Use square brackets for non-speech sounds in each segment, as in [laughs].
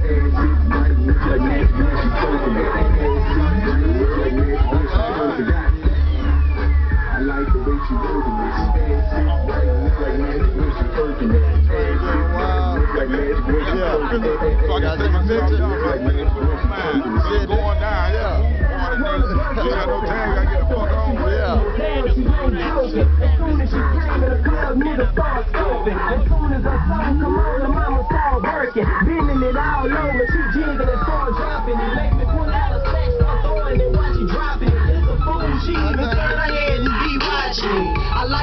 So I can take my picture. Man, it's going down, yeah. You got no tag, I get the fuck on. Yeah. As soon as I saw her come on, the mama start working.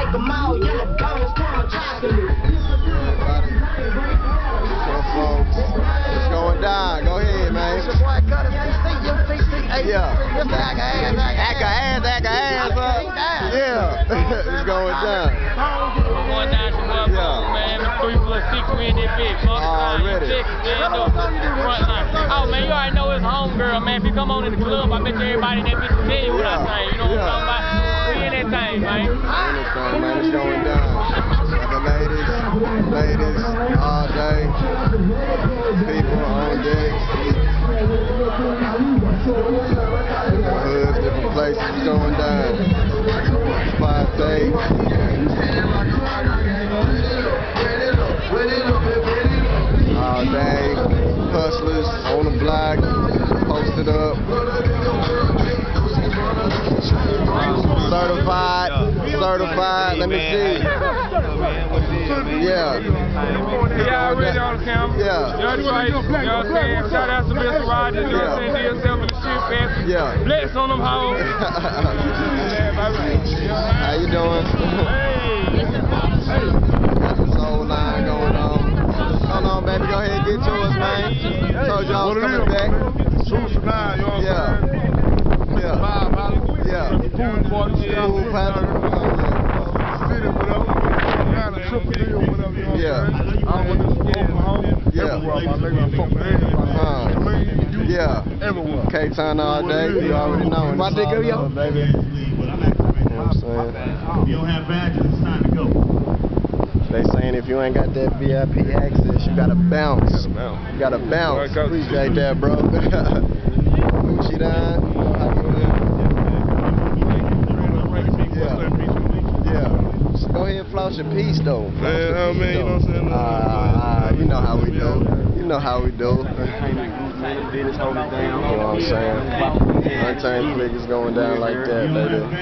I like them all, yellow bones, caramel chocolate. So folks, it's going down. Go ahead, man. Yeah. Act a ass, act a ass up. Yeah. [laughs] it's going down. Going down to Buffalo, Yeah. man. The three plus six, we in that bitch. Already. Texas, man. No, front line. Oh, man, you already know it's home, girl, man. If you come on in the club, I bet you everybody in that bitch will tell you what Yeah. I'm saying. You know what Yeah. I'm talking about? We in that thing, man. Anything, man. It's going down. The ladies, ladies, all day. People on deck. Different hoods, different places. Going down. Five days. Certified. Certified. Let me see. Yeah. Yeah, already on the camera. Yeah. You know right. You know saying? Shout out to Mr. Rogers. You know what I'm saying? Did himself in the shit, man. Yeah. Bless on them hoes. [laughs] How you doing? Got this whole line going on. Hold on, baby. Go ahead and get yours, man. Told you I was What coming back. Shoot some nine, you know what I'm saying? Yeah. I went to Oklahoma. Yeah. Everywhere, my nigga. Fuck everybody. Yeah. K-Town all day. You already know. My nigga, yo. baby. If you don't have badges, it's time to go. They saying if you ain't got that VIP access, you gotta bounce. You gotta bounce. Appreciate that, bro. [laughs] Gucci down. How you doing? Yeah. Just go ahead and your piece though. Man, I mean, you know what I'm saying? Ah, ah, you know how we do. You know how we do. You know what I'm saying? One time flick is going down like that, baby.